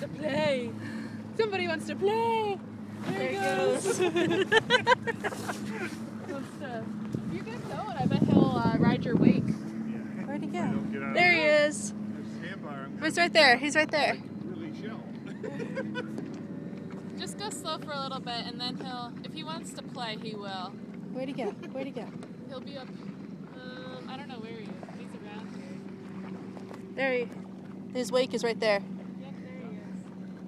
to play. Somebody wants to play. There, There he he goes. Good. You're good going. I bet he'll uh, ride your wake. Where'd he go? don't get out of There he is. Stand by, I'm He's right there. He's right there. really shell. Just go slow for a little bit, and then he'll, if he wants to play, he will. Where'd he go? Where'd he go? He'll be up. Um, I don't know where he is. He's around here. There he. His wake is right there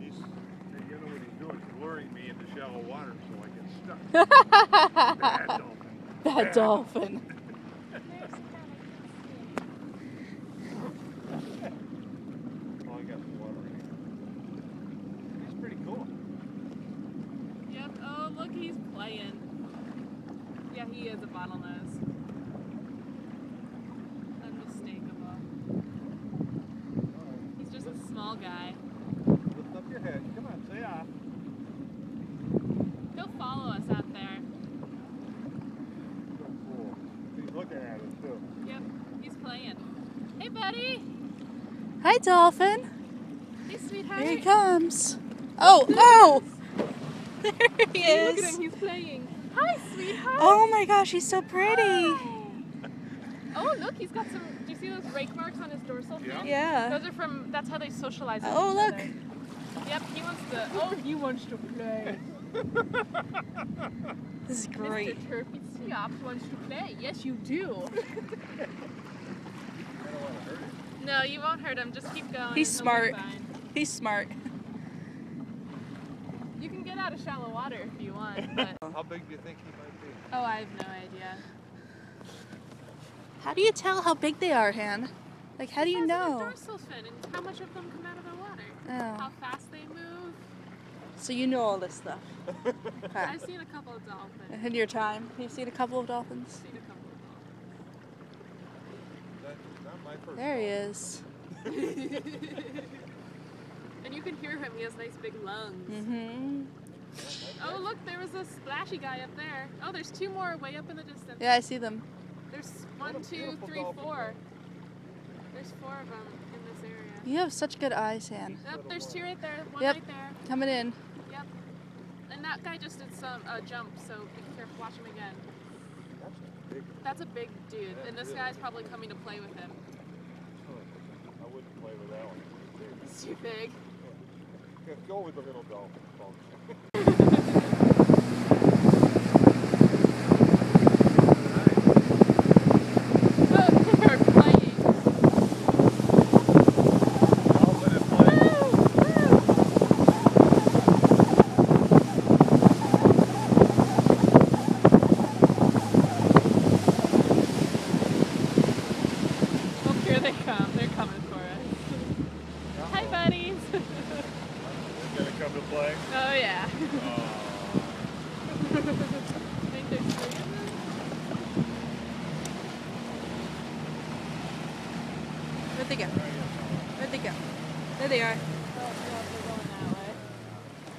he is. He's, you know what he's doing, he's luring me into shallow water so I get stuck. Bad dolphin. That dolphin. Oh, I got the water in here. He's pretty cool. Yep. Oh, look, he's playing. Yeah, he is a bottlenose. Unmistakable. He's just a small guy. Lift up your head. Come on, say ah. He'll follow us out there. So cool. He's looking at us too. Yep, he's playing. Hey, buddy. Hi, dolphin. Hey, sweetheart. Here he comes. Oh, oh! There he Hey, look at is. him. He's playing. Hi, sweetheart. Oh my gosh, he's so pretty. Oh, look, he's got some. Do you see those rake marks on his dorsal fin? Yeah. Yeah. Those are from. That's how they socialize. with Oh, each look. other. Yep, he wants to. Oh, he wants to play. This is great. Mr. Turkey Siops wants to play. Yes, you do. I don't want to hurt him. No, you won't hurt him. Just keep going. He's and he'll be smart. He's smart. You can get out of shallow water if you want, but How big do you think he might be? oh, I have no idea. How do you tell how big they are, Han? Like, how do you know? Dorsal fin and how much of them come out of the water. Oh, How fast they move. so you know all this stuff. Okay. I've seen a couple of dolphins. In your time, you've seen a couple of dolphins. seen a couple of That's not my first. There he is. and you can hear him. He has nice big lungs. Mm-hmm. Oh, look, there was a splashy guy up there. Oh, there's two more way up in the distance. Yeah, I see them. There's one, What a two, beautiful three, dolphin. four. There's four of them in this area. You have such good eyes, Han. Yep, there's two right there. One Yep. right there. Coming in. Yep. And that guy just did some uh, jump, so be careful. Watch him again. That's a big That's a big dude, Yeah, and this really guy's big. probably coming to play with him. Oh, I wouldn't play with that one. It's too big. Yeah, go with the little dolphin, folks. Oh, they're playing. Dolphin and play. Oh, here they come. They're coming for us. Hi, buddies. He's gonna come to play. oh, yeah. Oh. I think there's three of them. Where'd they go? Where'd they go? There they are. Oh, no, they're going that way.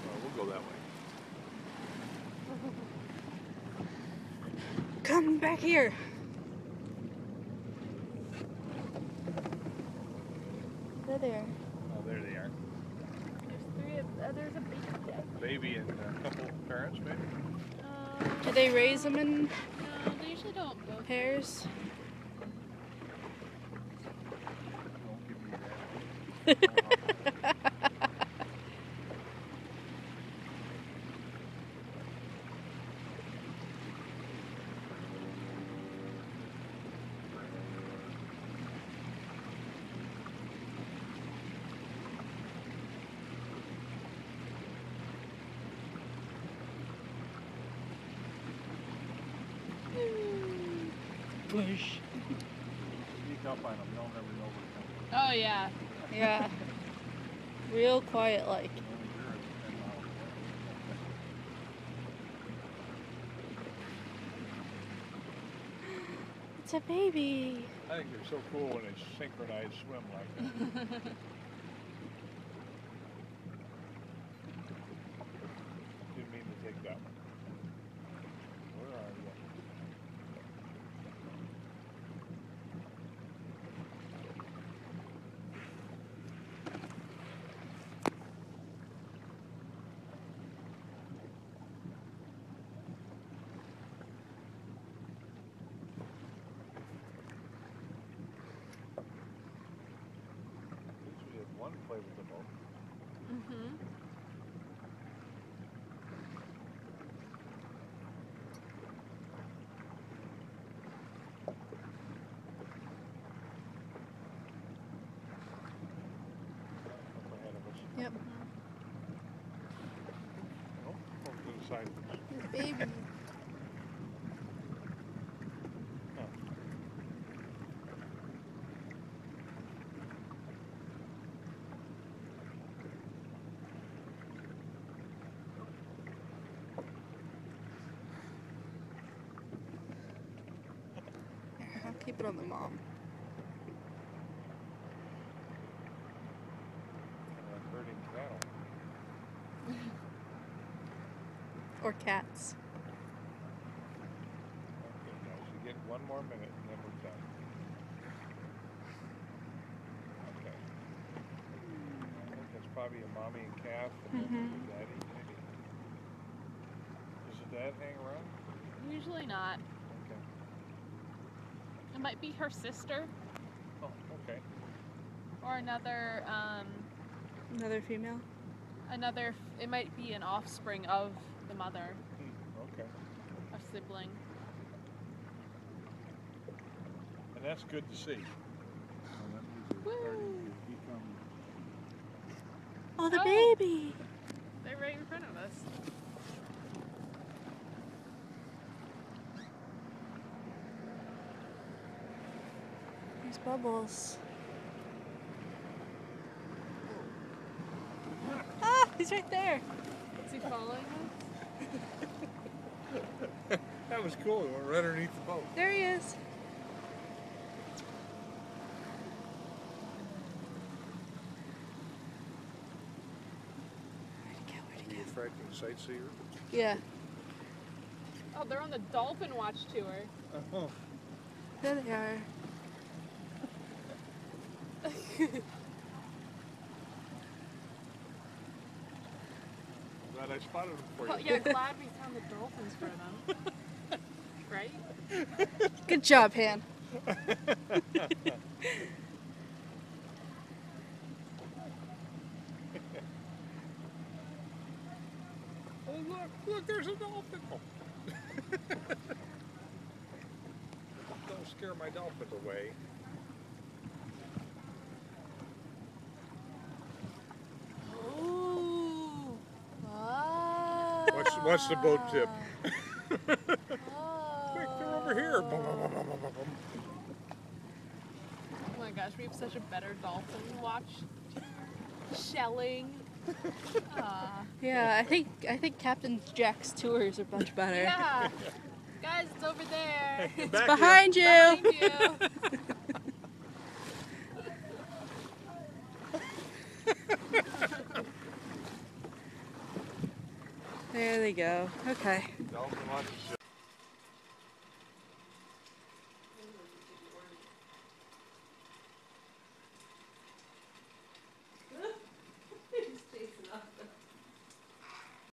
Well, go that way. Come back here. There they are. Oh, there they are. There's three of uh, There's a baby dead. Baby and a couple parents, maybe. Um, Do they raise them in no, they usually don't both. pairs? coming. Oh, yeah. Yeah. Real quiet like. Only you're at 10 miles away. It's a baby. I think they're so cool when they synchronize swim like that. one play with the boat. Mm-hmm. Up ahead of us. Yep. Nope, over to the side. Baby. Keep it on the mom. And cattle. Or cats. Okay, guys, you get one more minute and then we're done. Okay. I think that's probably a mommy and calf and then Mhm. the daddy, maybe. Does the dad hang around? Usually not. Okay. It might be her sister Oh, okay. or another, um, Another female. another. It might be an offspring of the mother, Hmm, okay. a sibling. And that's good to see. Woo! Oh, the Oh. baby. They're right in front of us. There's bubbles. Ah, he's right there. Is he following us? That was cool. It went right underneath the boat. There he is. Where'd he go? Where'd he You go? attracting sightseer? Yeah, Oh, they're on the dolphin watch tour. Oh. there they are. Glad I spotted him for Well, you. yeah, glad we found the dolphins for them. right? Good job, Han. Oh look, look, there's a dolphin. Oh. Don't scare my dolphins away. Watch, watch the boat tip. Quick, they're over here. Oh my gosh, we have such a better dolphin watch. Shelling. Ah. Yeah, I think I think Captain Jack's tours are much better. Yeah. Guys, it's over there. It's Back here. behind you. Behind you. There they go. Okay.